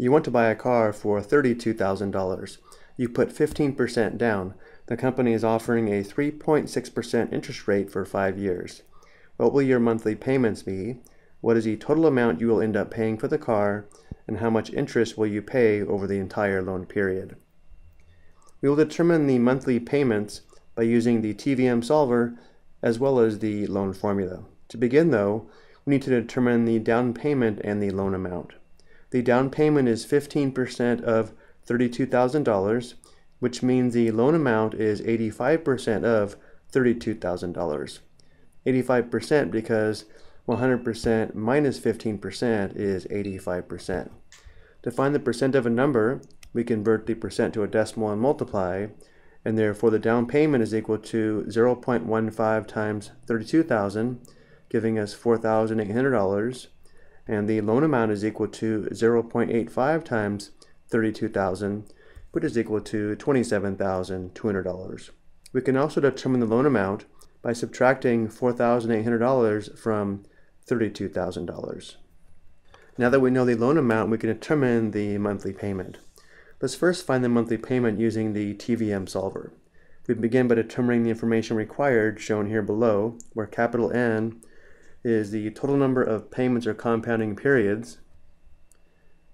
You want to buy a car for $32,000. You put 15% down. The company is offering a 3.6% interest rate for five years. What will your monthly payments be? What is the total amount you will end up paying for the car? And how much interest will you pay over the entire loan period? We will determine the monthly payments by using the TVM solver as well as the loan formula. To begin though, we need to determine the down payment and the loan amount. The down payment is 15% of $32,000, which means the loan amount is 85% of $32,000. 85% because 100% minus 15% is 85%. To find the percent of a number, we convert the percent to a decimal and multiply, and therefore the down payment is equal to 0.15 times 32,000, giving us $4,800, and the loan amount is equal to 0.85 times 32,000, which is equal to $27,200. We can also determine the loan amount by subtracting $4,800 from $32,000. Now that we know the loan amount, we can determine the monthly payment. Let's first find the monthly payment using the TVM solver. We begin by determining the information required shown here below, where capital N is the total number of payments or compounding periods.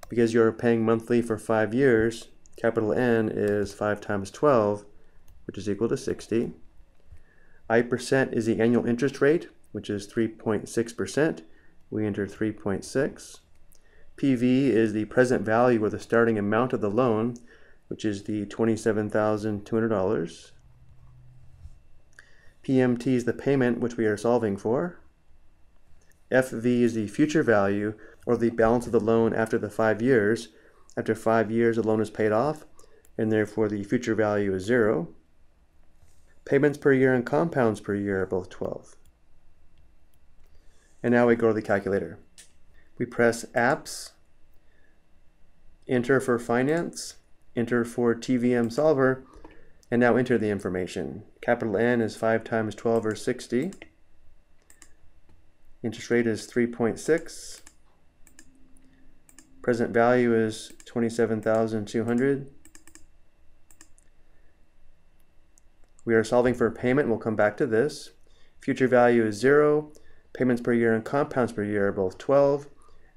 Because you're paying monthly for five years, capital N is 5 times 12, which is equal to 60. I percent is the annual interest rate, which is 3.6%. We enter 3.6. PV is the present value or the starting amount of the loan, which is the $27,200. PMT is the payment which we are solving for. FV is the future value or the balance of the loan after the five years. After five years, the loan is paid off, and therefore the future value is zero. Payments per year and compounds per year are both 12. And now we go to the calculator. We press apps, enter for finance, enter for TVM solver, and now enter the information. Capital N is 5 times 12 or 60. Interest rate is 3.6. Present value is 27,200. We are solving for payment. We'll come back to this. Future value is 0. Payments per year and compounds per year are both 12.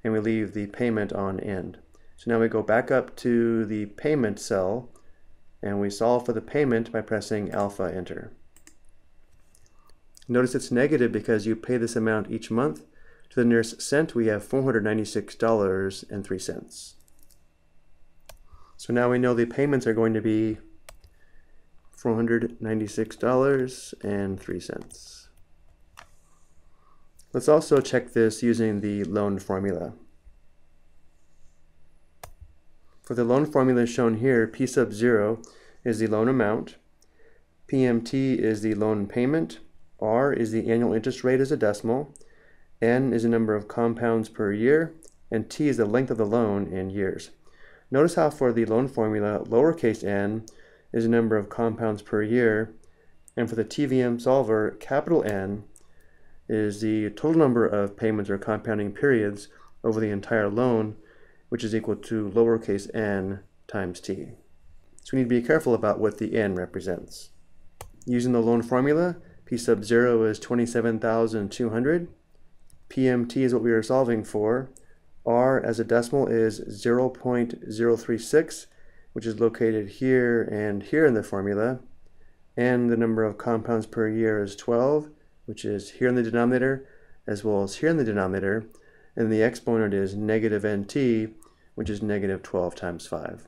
And we leave the payment on end. So now we go back up to the payment cell and we solve for the payment by pressing alpha enter. Notice it's negative because you pay this amount each month. To the nearest cent, we have $496.03. So now we know the payments are going to be $496.03. Let's also check this using the loan formula. For the loan formula shown here, P sub 0 is the loan amount, PMT is the loan payment, R is the annual interest rate as a decimal, N is the number of compounds per year, and T is the length of the loan in years. Notice how for the loan formula, lowercase n is the number of compounds per year, and for the TVM solver, capital N is the total number of payments or compounding periods over the entire loan, which is equal to lowercase n times t. So we need to be careful about what the n represents. Using the loan formula, P sub 0 is 27,200. PMT is what we are solving for. R as a decimal is 0.036, which is located here and here in the formula. And the number of compounds per year is 12, which is here in the denominator, as well as here in the denominator. And the exponent is negative nt, which is negative 12 times 5.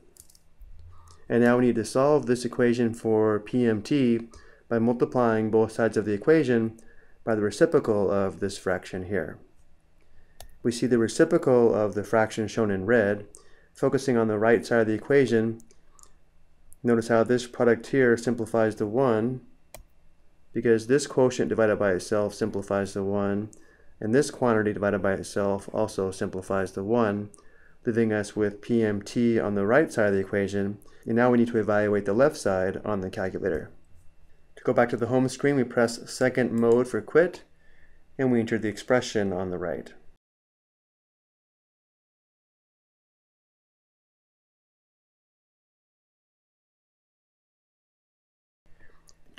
And now we need to solve this equation for PMT by multiplying both sides of the equation by the reciprocal of this fraction here. We see the reciprocal of the fraction shown in red. Focusing on the right side of the equation, notice how this product here simplifies to 1 because this quotient divided by itself simplifies to 1 and this quantity divided by itself also simplifies to 1 leaving us with PMT on the right side of the equation and now we need to evaluate the left side on the calculator. To go back to the home screen, we press second mode for quit, and we enter the expression on the right.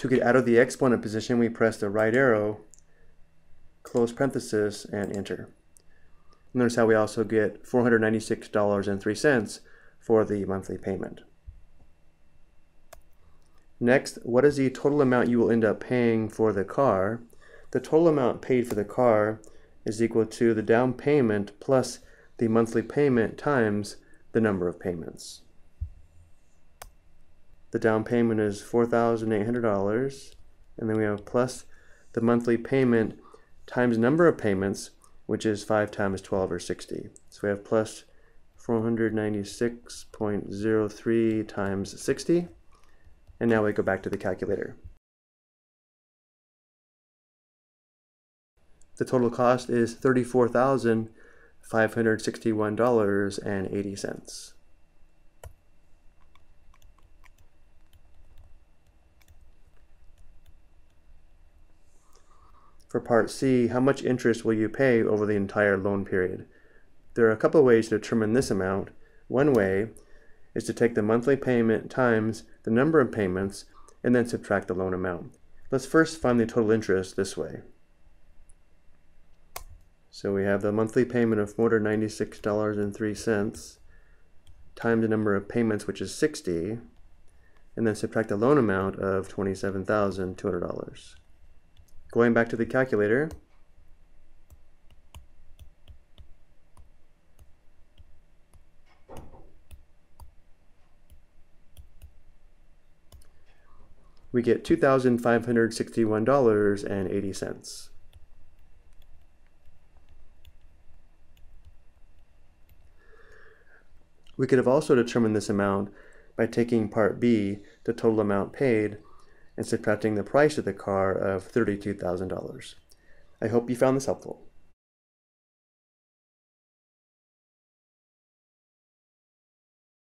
To get out of the exponent position, we press the right arrow, close parenthesis, and enter. Notice how we also get $496.03 for the monthly payment. Next, what is the total amount you will end up paying for the car? The total amount paid for the car is equal to the down payment plus the monthly payment times the number of payments. The down payment is $4,800 and then we have plus the monthly payment times number of payments which is 5 times 12 or 60. So we have plus 496.03 times 60 and now we go back to the calculator. The total cost is $34,561.80. For part C, how much interest will you pay over the entire loan period? There are a couple ways to determine this amount. One way is to take the monthly payment times the number of payments and then subtract the loan amount. Let's first find the total interest this way. So we have the monthly payment of $496.03 times the number of payments, which is 60, and then subtract the loan amount of $27,200. Going back to the calculator, we get $2,561.80. We could have also determined this amount by taking part B, the total amount paid, and subtracting the price of the car of $32,000. I hope you found this helpful.